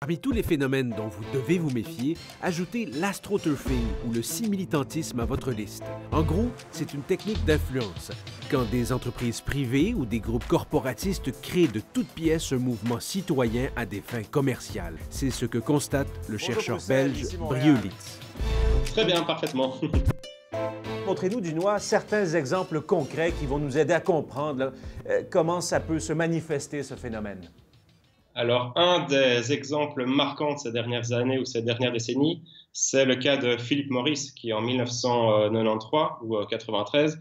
Parmi tous les phénomènes dont vous devez vous méfier, ajoutez l'astroturfing ou le similitantisme à votre liste. En gros, c'est une technique d'influence. Quand des entreprises privées ou des groupes corporatistes créent de toutes pièces un mouvement citoyen à des fins commerciales. C'est ce que constate le chercheur belge Briolitz. Très bien, parfaitement. Montrez-nous, Dunois, certains exemples concrets qui vont nous aider à comprendre euh, comment ça peut se manifester, ce phénomène. Alors, un des exemples marquants de ces dernières années ou ces dernières décennies, c'est le cas de Philip Morris, qui en 1993 ou 93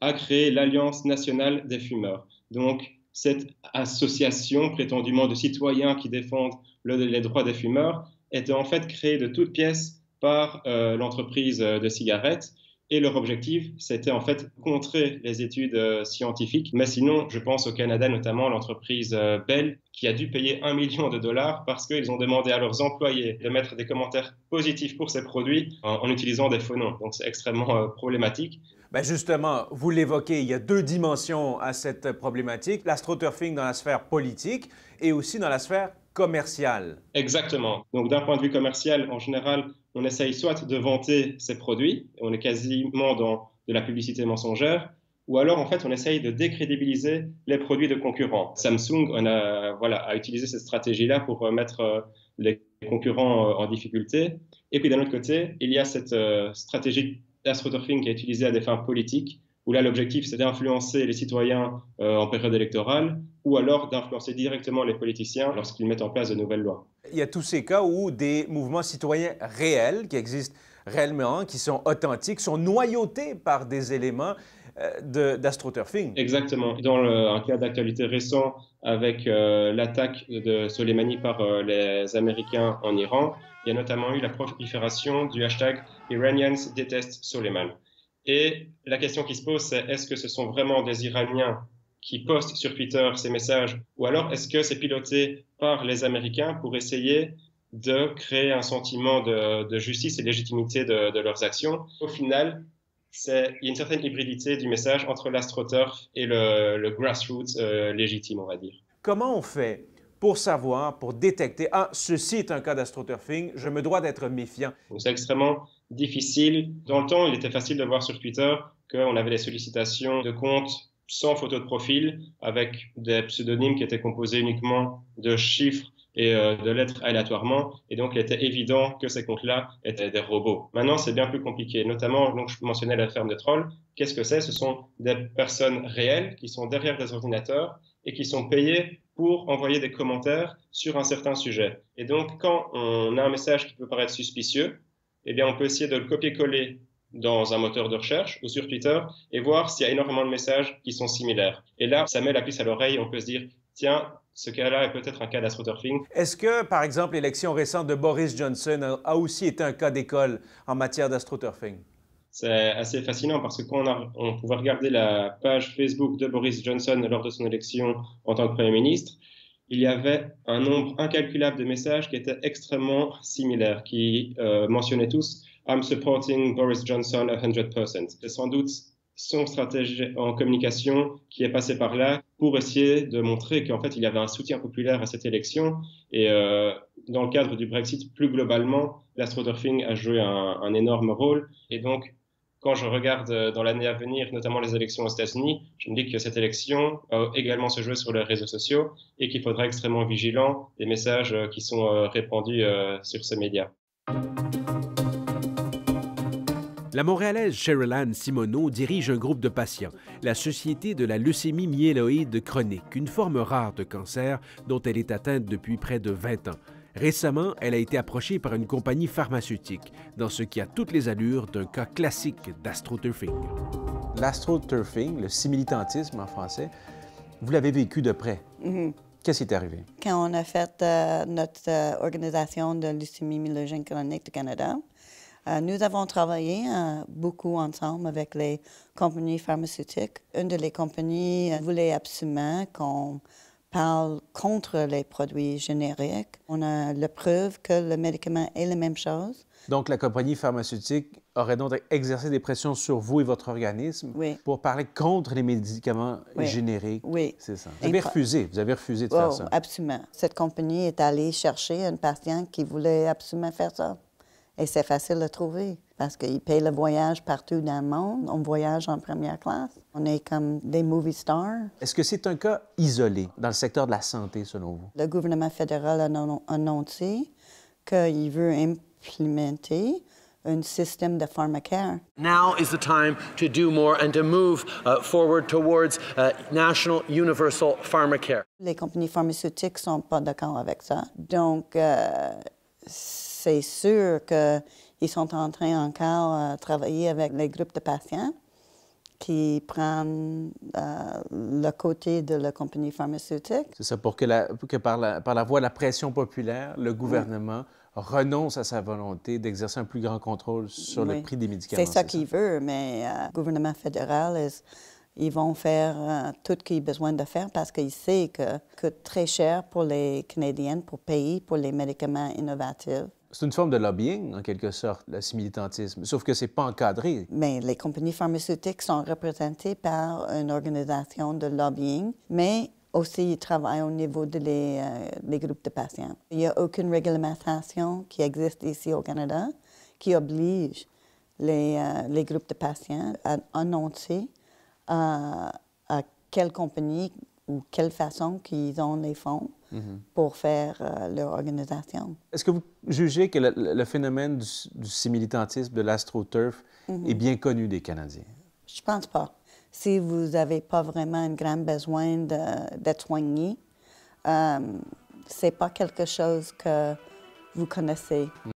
a créé l'Alliance nationale des fumeurs. Donc, cette association prétendument de citoyens qui défendent les droits des fumeurs était en fait créée de toutes pièces par euh, l'entreprise de cigarettes et leur objectif, c'était en fait contrer les études euh, scientifiques. Mais sinon, je pense au Canada notamment, l'entreprise euh, Bell, qui a dû payer un million de dollars parce qu'ils ont demandé à leurs employés de mettre des commentaires positifs pour ces produits en, utilisant des faux noms. Donc c'est extrêmement euh, problématique. Bien justement, vous l'évoquez, il y a deux dimensions à cette problématique, l'astroturfing dans la sphère politique et aussi dans la sphère commerciale. Exactement. Donc d'un point de vue commercial, en général, on essaye soit de vanter ses produits, on est quasiment dans de la publicité mensongère, ou alors en fait on essaye de décrédibiliser les produits de concurrents. Samsung a, a utilisé cette stratégie-là pour mettre euh, les concurrents euh, en difficulté. Et puis d'un autre côté, il y a cette euh, stratégie d'astroturfing qui est utilisée à des fins politiques, où là l'objectif c'est d'influencer les citoyens en période électorale, ou alors d'influencer directement les politiciens lorsqu'ils mettent en place de nouvelles lois il y a tous ces cas où des mouvements citoyens réels, qui existent réellement, qui sont authentiques, sont noyautés par des éléments euh, d'astroturfing. Exactement. Dans un cas d'actualité récent avec euh, l'attaque de Soleimani par euh, les Américains en Iran, il y a notamment eu la prolifération du hashtag Iranians detest Soleiman. Et la question qui se pose, c'est est-ce que ce sont vraiment des Iraniens qui postent sur Twitter ces messages ou alors est-ce que c'est piloté par les Américains pour essayer de créer un sentiment de, justice et légitimité de, leurs actions? Au final, il y a une certaine hybridité du message entre l'astroturf et le, grassroots euh, légitime, on va dire. Comment on fait pour savoir, pour détecter, ah, ceci est un cas d'astroturfing, je me dois d'être méfiant? C'est extrêmement difficile. Dans le temps, il était facile de voir sur Twitter qu'on avait des sollicitations de comptes sans photo de profil, avec des pseudonymes qui étaient composés uniquement de chiffres et euh, de lettres aléatoirement. Et donc, il était évident que ces comptes-là étaient des robots. Maintenant, c'est bien plus compliqué. Notamment, donc, je mentionnais la ferme de trolls. Qu'est-ce que c'est? Ce sont des personnes réelles qui sont derrière des ordinateurs et qui sont payées pour envoyer des commentaires sur un certain sujet. Et donc, quand on a un message qui peut paraître suspicieux, eh bien, on peut essayer de le copier-coller dans un moteur de recherche ou sur Twitter et voir s'il y a énormément de messages qui sont similaires. Et là, ça met la puce à l'oreille, on peut se dire, tiens, ce cas-là est peut-être un cas d'astroturfing. Est-ce que, par exemple, l'élection récente de Boris Johnson a aussi été un cas d'école en matière d'astroturfing? C'est assez fascinant parce que quand on, pouvait regarder la page Facebook de Boris Johnson lors de son élection en tant que Premier ministre, il y avait un nombre incalculable de messages qui étaient extrêmement similaires, qui euh, mentionnaient tous I'm supporting Boris Johnson 100%. C'est sans doute son stratégie en communication qui est passé par là pour essayer de montrer qu'en fait il y avait un soutien populaire à cette élection et euh, dans le cadre du Brexit plus globalement l'astroturfing a joué un, un, énorme rôle et donc quand je regarde euh, dans l'année à venir, notamment les élections aux États-Unis, je me dis que cette élection va également se jouer sur les réseaux sociaux et qu'il faudra extrêmement vigilant des messages euh, qui sont répandus sur ces médias. La Montréalaise Cheryl Simoneau dirige un groupe de patients, la Société de la leucémie myéloïde chronique, une forme rare de cancer dont elle est atteinte depuis près de 20 ans. Récemment, elle a été approchée par une compagnie pharmaceutique, dans ce qui a toutes les allures d'un cas classique d'astroturfing. L'astroturfing, le similitantisme en français, vous l'avez vécu de près. Mm-hmm. Qu'est-ce qui est arrivé? Quand on a fait euh, notre euh, organisation de leucémie myélogène chronique du Canada, euh, nous avons travaillé euh, beaucoup ensemble avec les compagnies pharmaceutiques. Une de les compagnies voulait absolument qu'on parle contre les produits génériques. On a la preuve que le médicament est la même chose. Donc, la compagnie pharmaceutique aurait donc exercé des pressions sur vous et votre organisme Oui. pour parler contre les médicaments Oui. génériques. Oui. C'est ça. Vous avez refusé. Vous avez refusé de Oh, faire ça. absolument. Cette compagnie est allée chercher un patient qui voulait absolument faire ça. Et c'est facile à trouver parce qu'ils payent le voyage partout dans le monde. On voyage en première classe. On est comme des movie stars. Est-ce que c'est un cas isolé dans le secteur de la santé, selon vous? Le gouvernement fédéral a annon- annoncé qu'il veut implémenter un système de pharmacare. Now is the time to do more and to move uh, forward towards uh, national universal pharmacare. Les compagnies pharmaceutiques ne sont pas d'accord avec ça. Donc, euh, c'est sûr qu'ils sont en train encore de travailler avec les groupes de patients qui prennent euh, le côté de la compagnie pharmaceutique. C'est ça, pour que, la- pour que par, la, par la voie de la pression populaire, le gouvernement renonce à sa volonté d'exercer un plus grand contrôle sur le prix des médicaments. C'est ça qu'il veut, mais euh, le gouvernement fédéral, is- ils vont faire euh, tout ce qu'ils ont besoin de faire parce qu'ils savent que ça coûte très cher pour les Canadiens pour payer pour les médicaments innovatifs. C'est une forme de lobbying, en quelque sorte, le militantisme, sauf que c'est pas encadré. Mais les compagnies pharmaceutiques sont représentées par une organisation de lobbying, mais aussi ils travaillent au niveau des les, euh, les groupes de patients. Il n'y a aucune réglementation qui existe ici au Canada qui oblige les, euh, les groupes de patients à annoncer à, à quelle compagnie ou quelle façon qu'ils ont les fonds pour faire euh, leur organisation. Est-ce que vous jugez que le, le phénomène du, du similitantisme, de l'astroturf, est bien connu des Canadiens? Je pense pas. Si vous n'avez pas vraiment un grand besoin d'être soigné, euh, c'est pas quelque chose que vous connaissez.